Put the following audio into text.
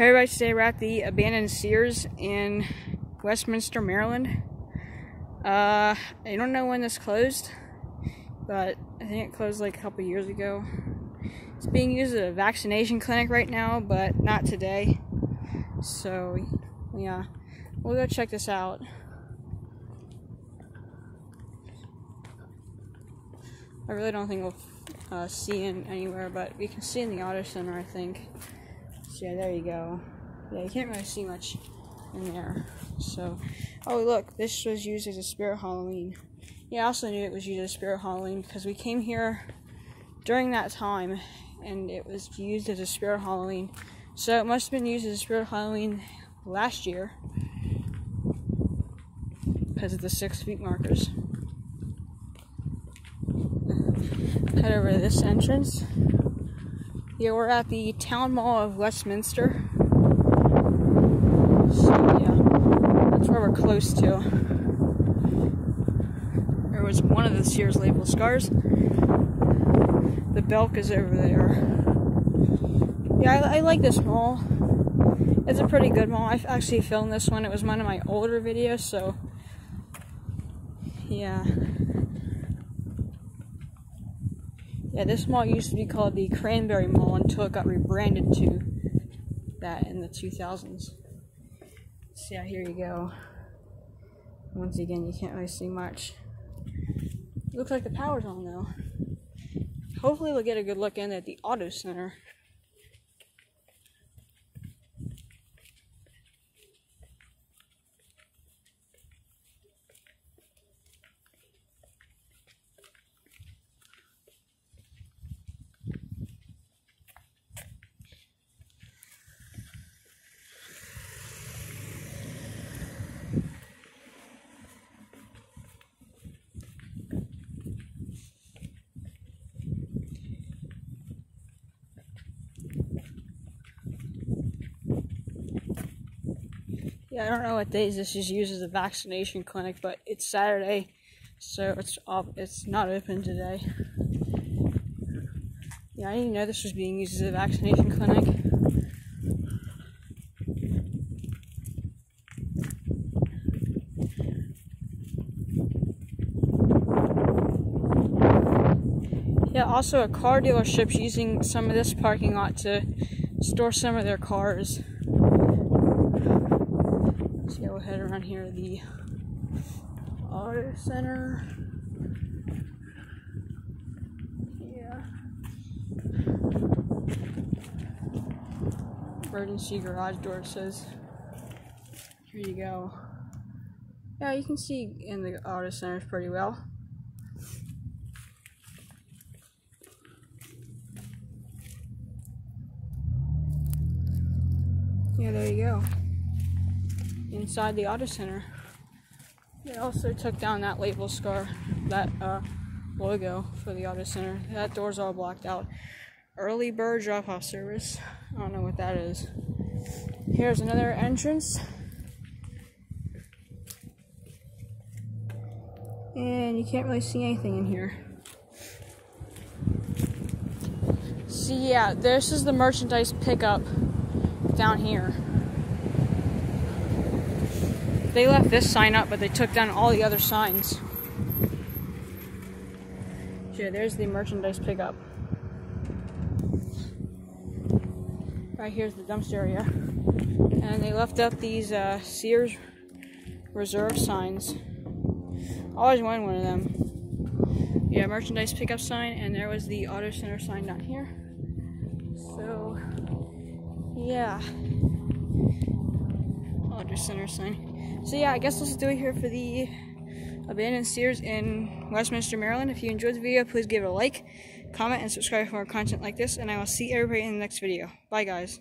Hey everybody, today we're at the abandoned Sears in Westminster, Maryland. Uh, I don't know when this closed, but I think it closed like a couple years ago. It's being used as a vaccination clinic right now, but not today. So, yeah, we'll go check this out. I really don't think we'll uh, see it anywhere, but we can see in the auto center, I think. Yeah, there you go. Yeah, you can't really see much in there. So, oh look, this was used as a spirit Halloween. Yeah, I also knew it was used as a spirit Halloween because we came here during that time, and it was used as a spirit Halloween. So it must have been used as a spirit Halloween last year because of the six feet markers. Head over to this entrance. Yeah, we're at the Town Mall of Westminster. So, yeah, that's where we're close to. There was one of the Sears label scars. The Belk is over there. Yeah, I, I like this mall. It's a pretty good mall. I actually filmed this one. It was one of my older videos, so yeah. Yeah, this mall used to be called the Cranberry Mall until it got rebranded to that in the 2000s. So yeah, here you go. Once again, you can't really see much. Looks like the power's on though. Hopefully we'll get a good look in at the auto center. I don't know what days this is used as a vaccination clinic, but it's Saturday, so it's off, it's not open today. Yeah, I didn't know this was being used as a vaccination clinic. Yeah, also a car dealership's using some of this parking lot to store some of their cars. Yeah, we'll head around here the auto center. Yeah. Emergency garage door says. Here you go. Yeah, you can see in the auto centers pretty well. Yeah, there you go inside the auto center. They also took down that label scar, that uh, logo for the auto center. That door's all blocked out. Early bird drop off service. I don't know what that is. Here's another entrance. And you can't really see anything in here. See, yeah, this is the merchandise pickup down here. They left this sign up, but they took down all the other signs. Yeah, there's the merchandise pickup. Right here's the dumpster area. And they left up these uh, Sears reserve signs. Always wanted one of them. Yeah, merchandise pickup sign, and there was the auto center sign down here. So, yeah. Center sign. So yeah, I guess let's do it here for the abandoned Sears in Westminster, Maryland. If you enjoyed the video, please give it a like, comment, and subscribe for more content like this. And I will see everybody in the next video. Bye, guys.